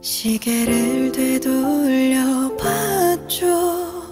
시계를 되돌려 봤죠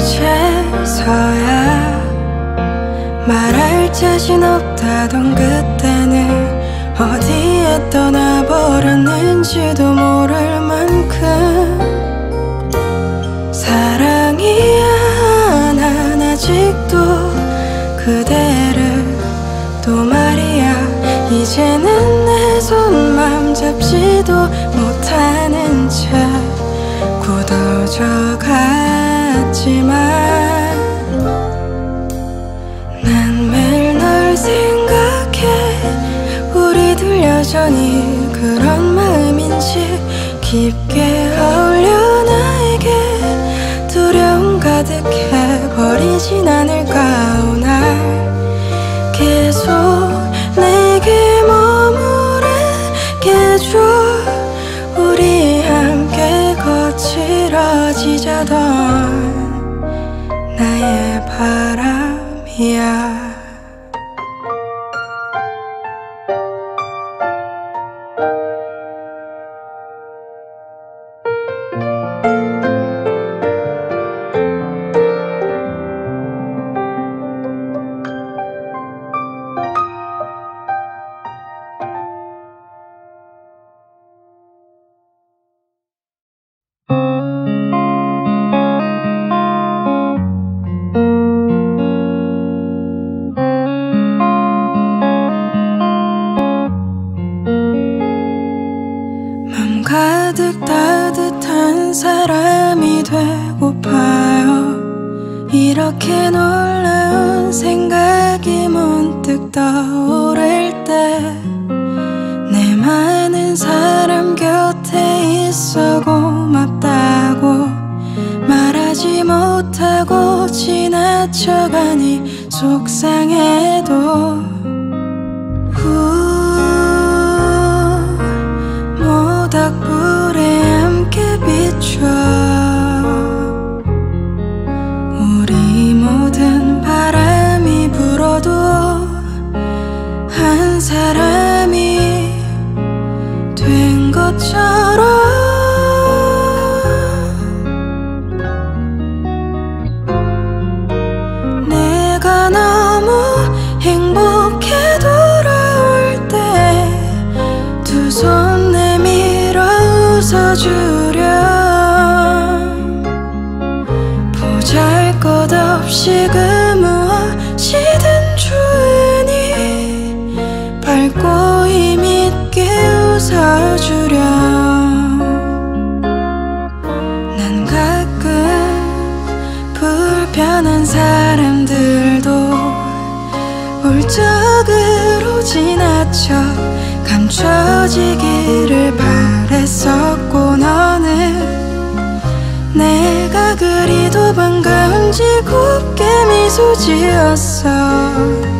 이제서야. 말할 자신 없다던 그때는 어디에 떠나버렸는지도 모를 만큼 사랑이야 난 아직도 그대 잘 것 없이 그무엇이든 주니 밝고 힘있게 웃어주려 난 가끔 불편한 사람들도 울적으로 지나쳐 감춰지기를 바랬었고 너는 내가 그리 왠지 곱게 미소 지었어.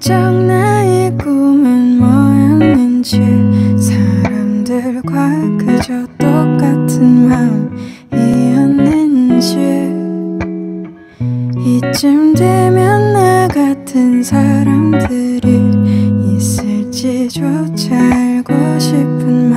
슬쩍 나의 꿈은 뭐였는지 사람들과 그저 똑같은 마음이었는지. 이쯤 되면 나 같은 사람들이 있을지조차 알고 싶은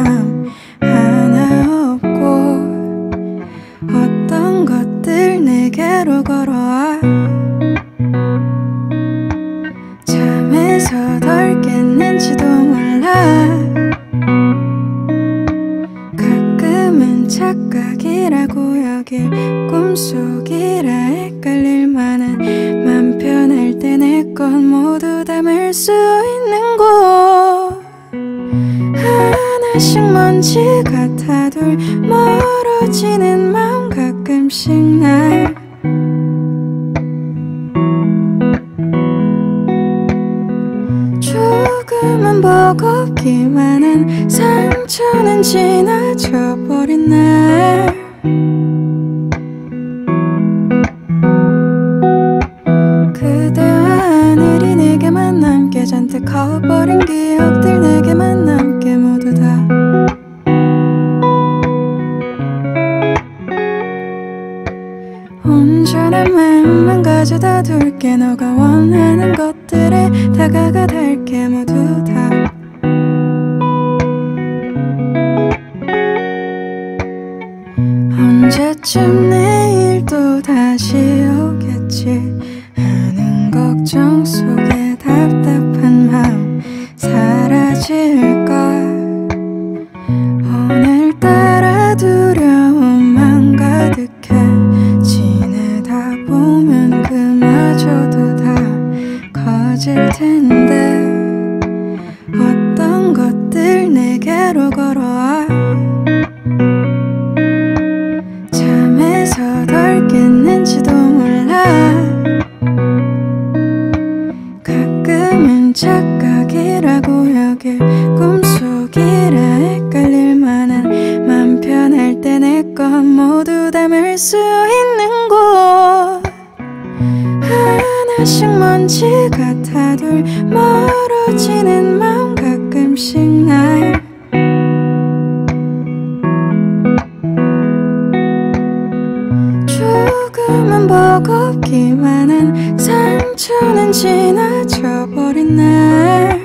조금만 버겁기만 한 상처는 지나쳐버린 날.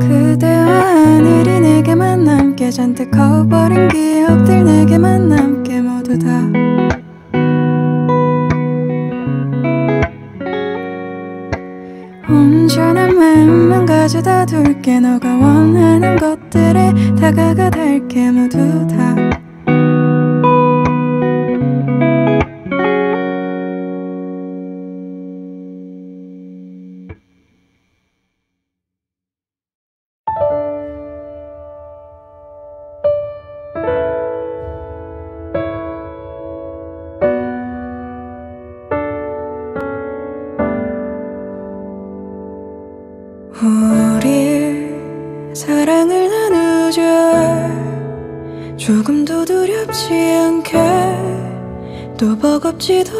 그대와 하늘이 내게만 남게 잔뜩 커버린 기억들 내게만 남게 모두 다 记得。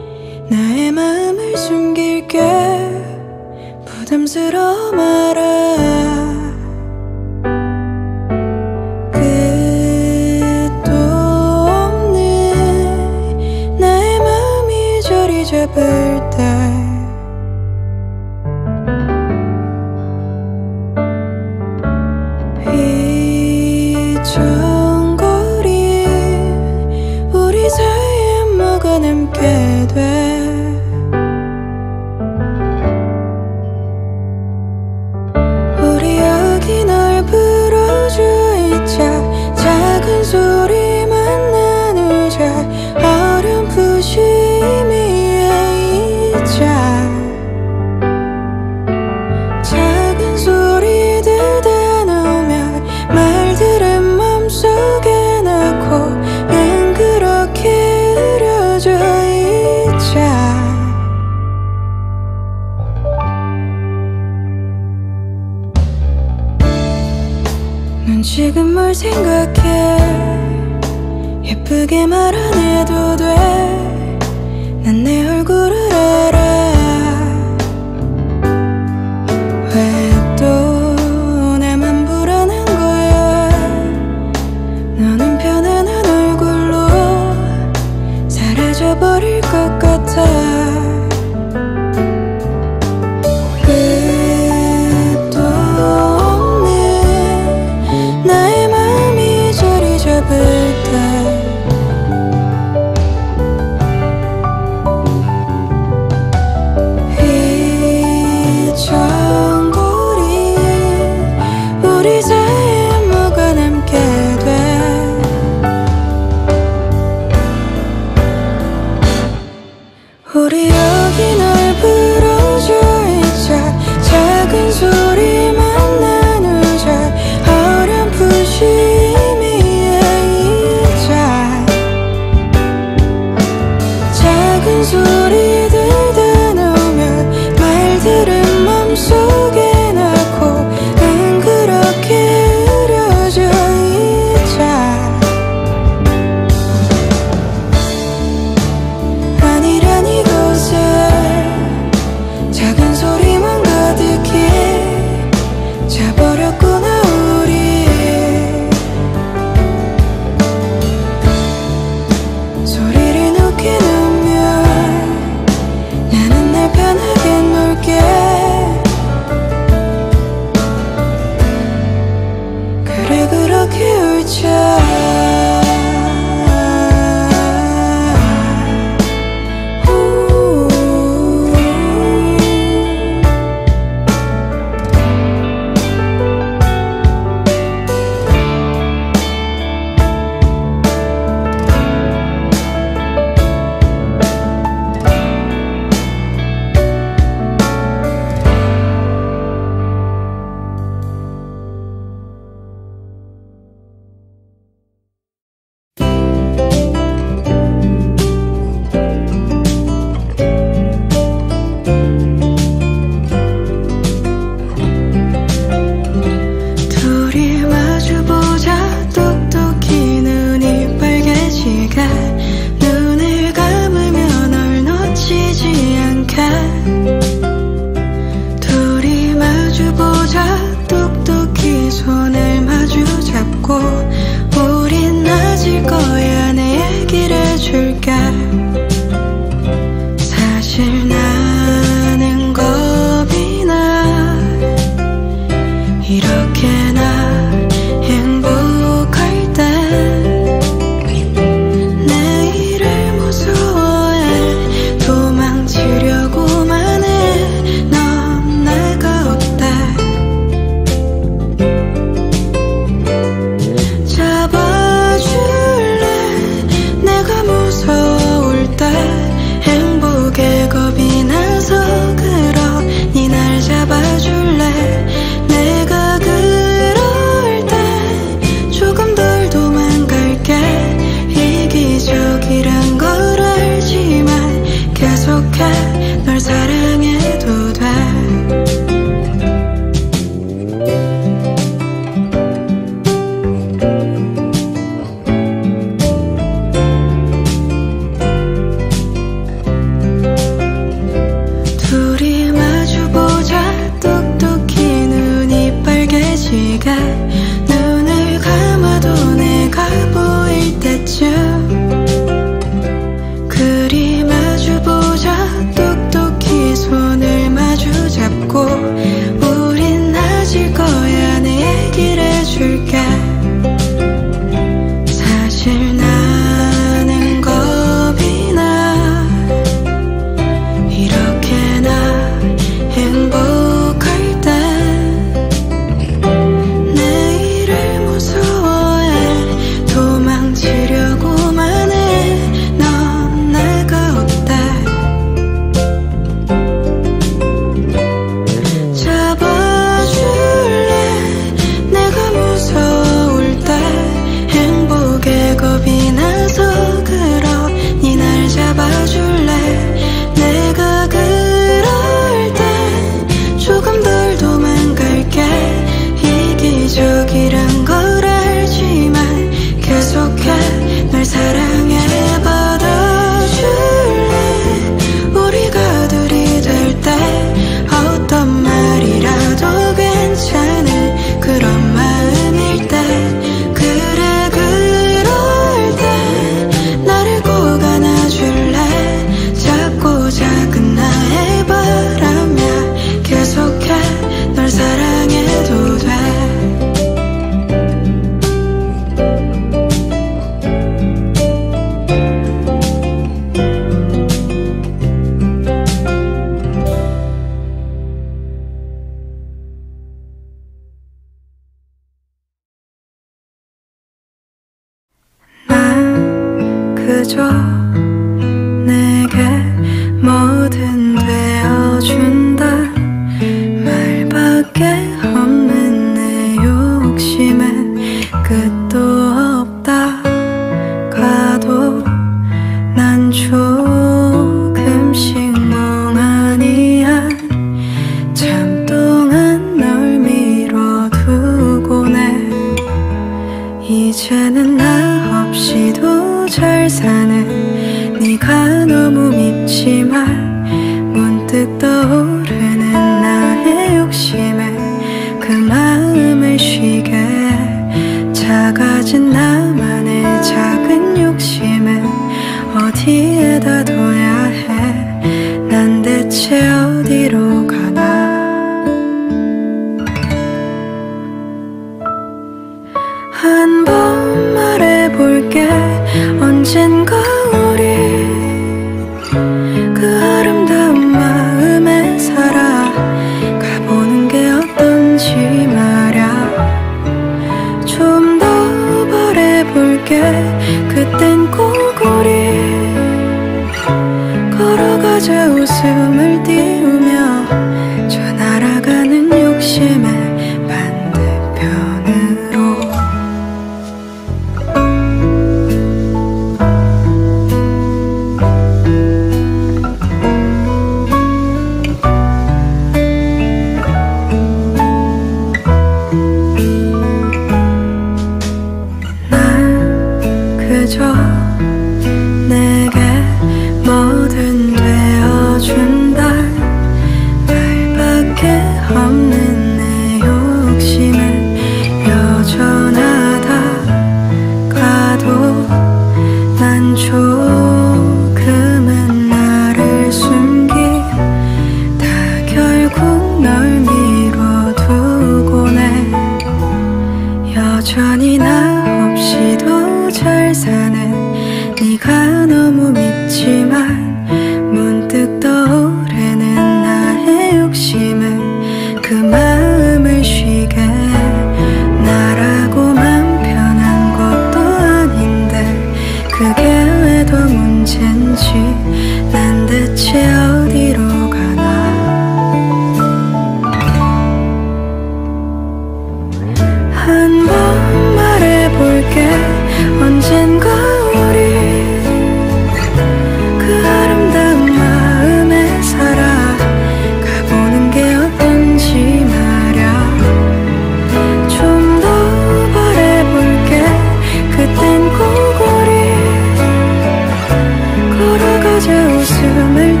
웃음을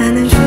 나는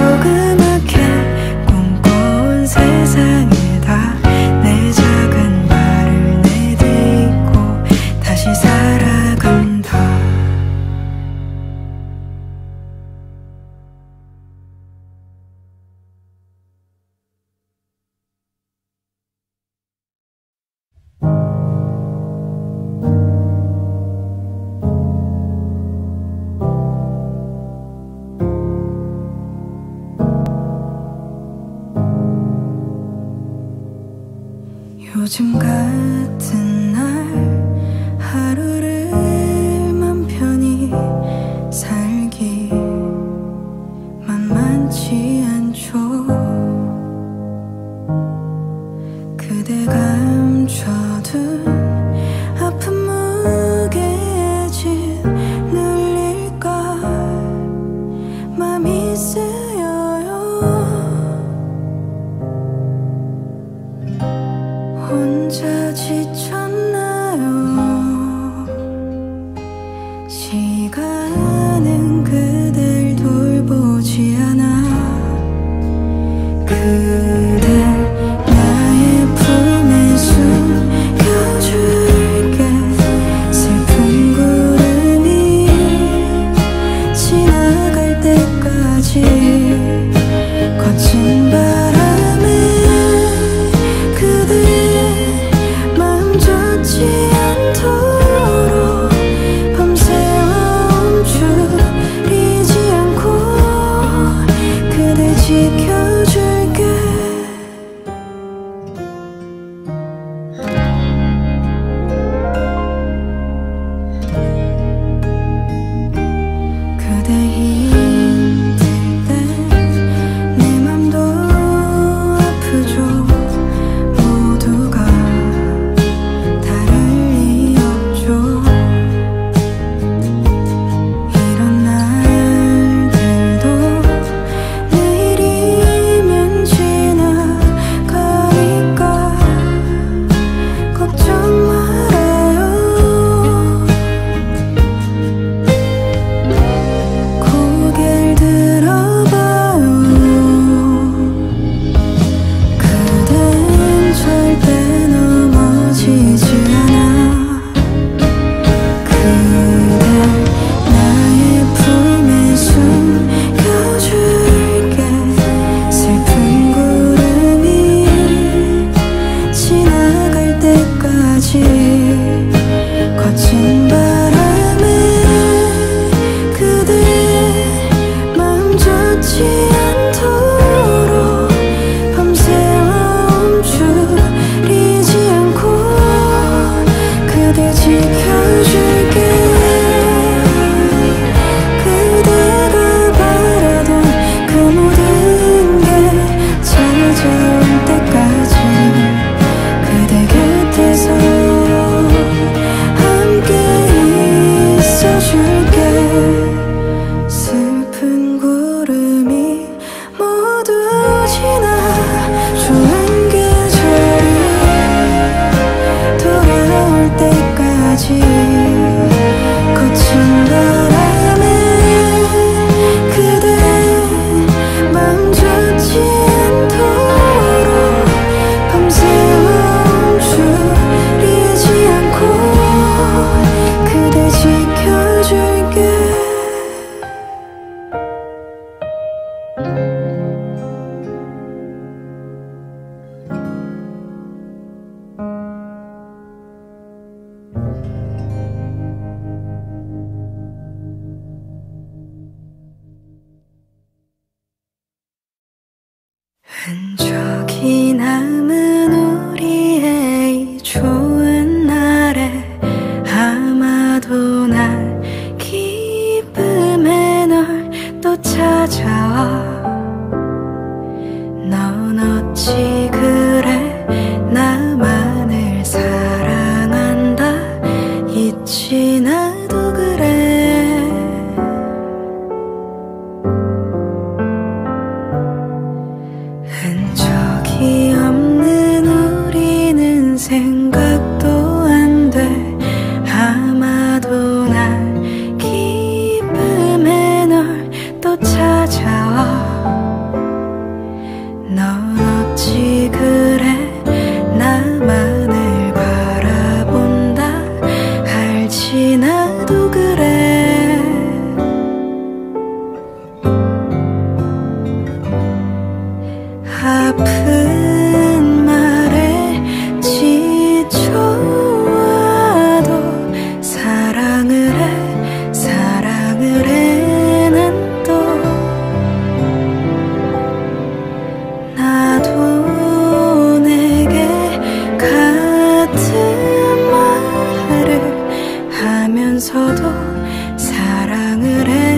하면서도 사랑을 해.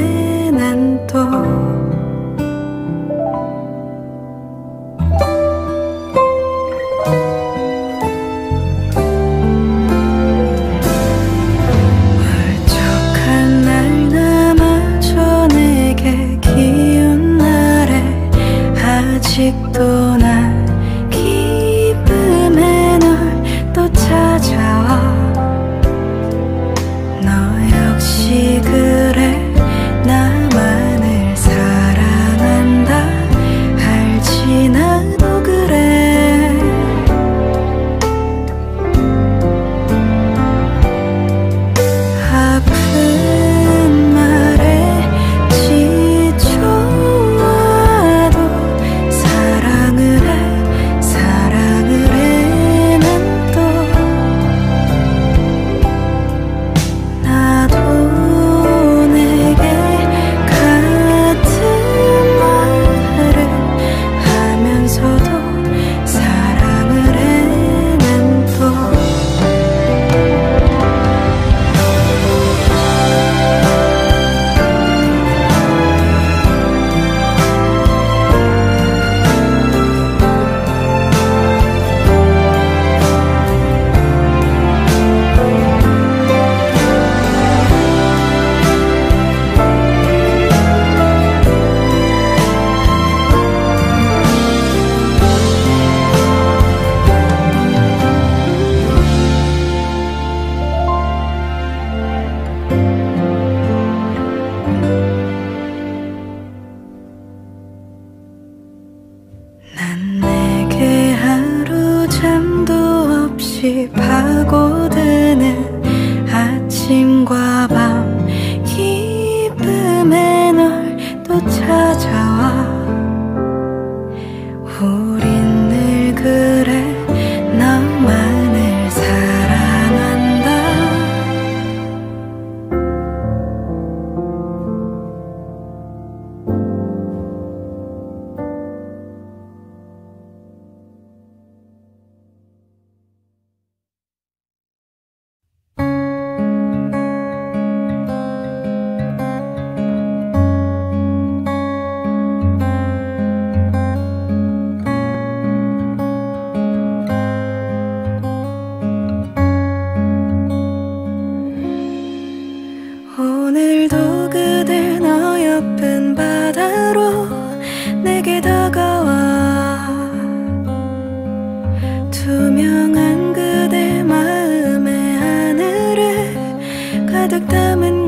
오늘도 그대 너 옆은 바다로 내게 다가와. 투명한 그대 마음의 하늘을 가득 담은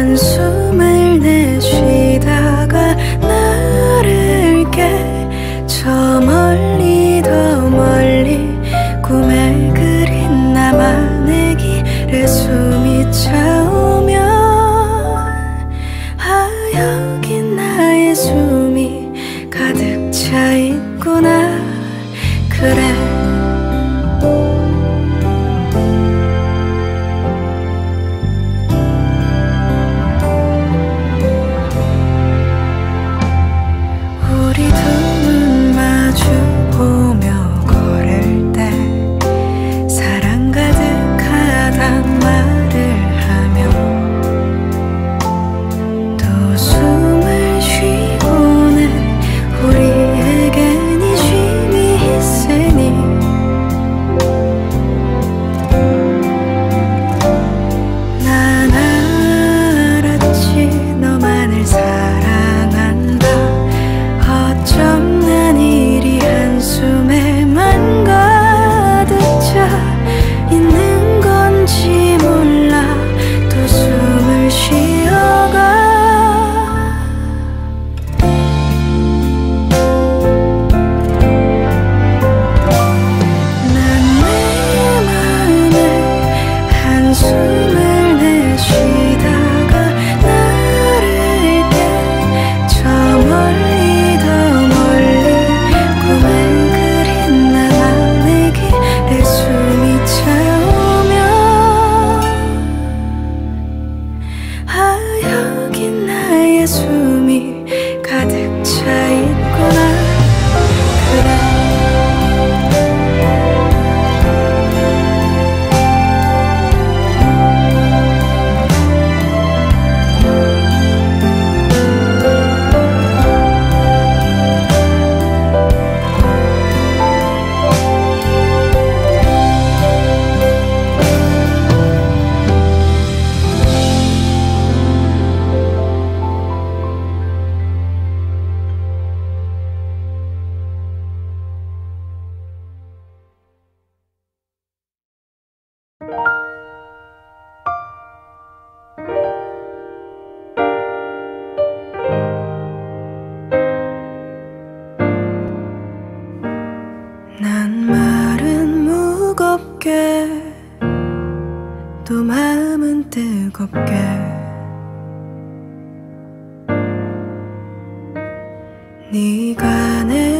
한숨을 내 네가 내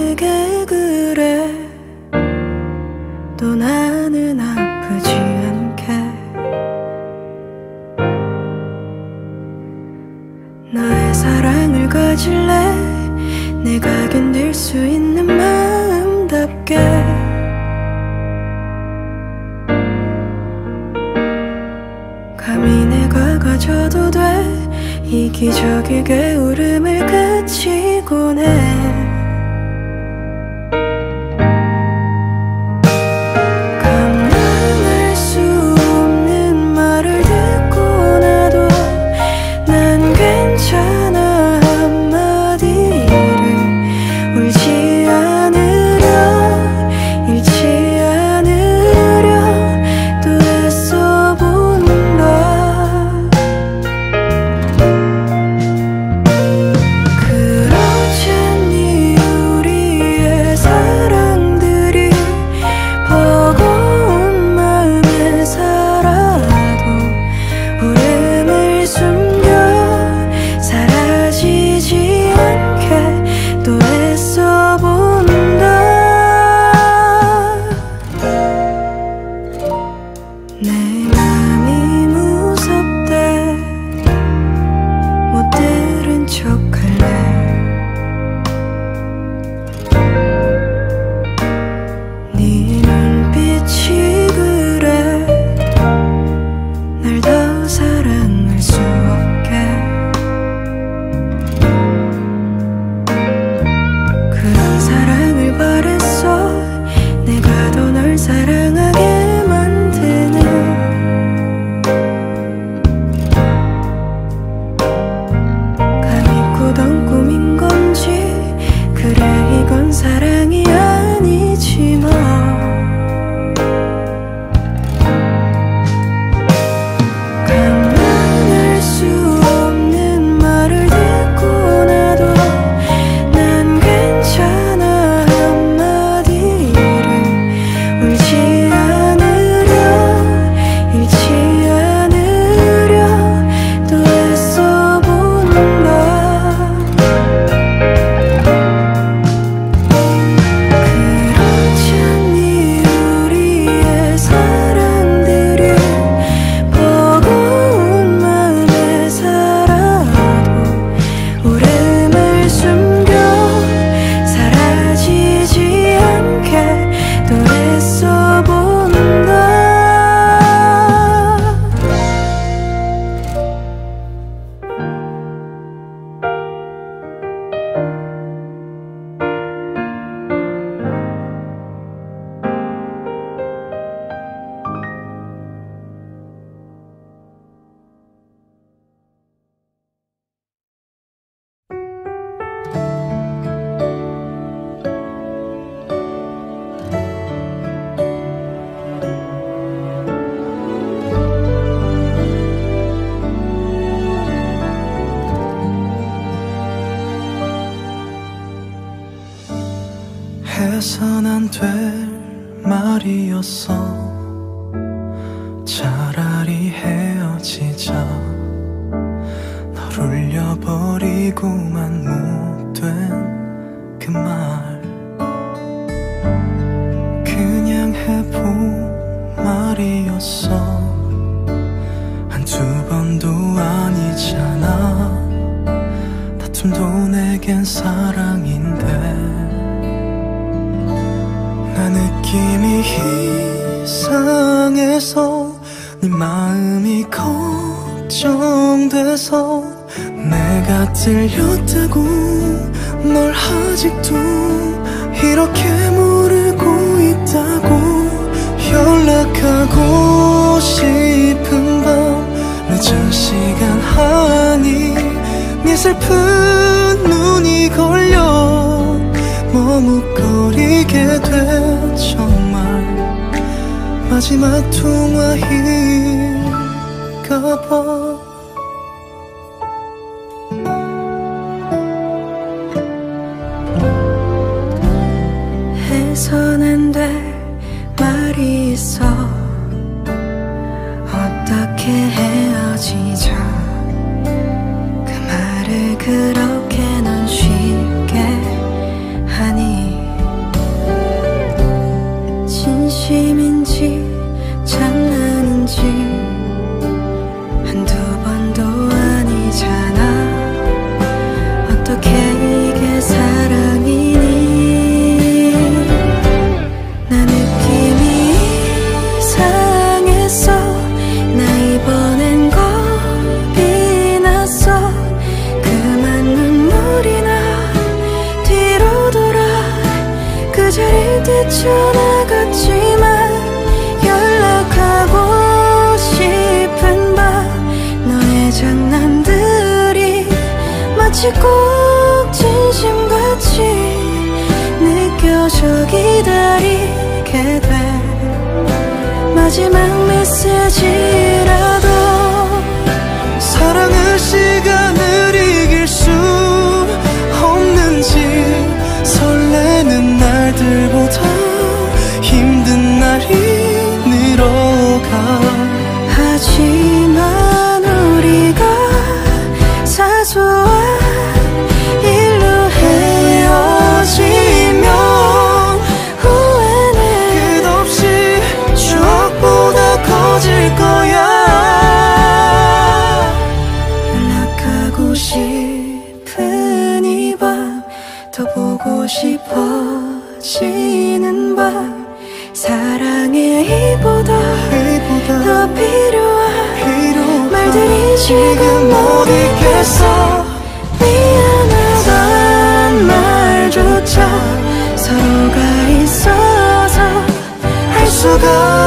계절이 뛰쳐나갔지만 연락하고 싶은 밤 너의 장난들이 마치 꼭 진심같이 느껴져 기다리게 돼. 마지막 메시지. 못해서 미안하단 말조차 서로가 있어서 할 수가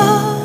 되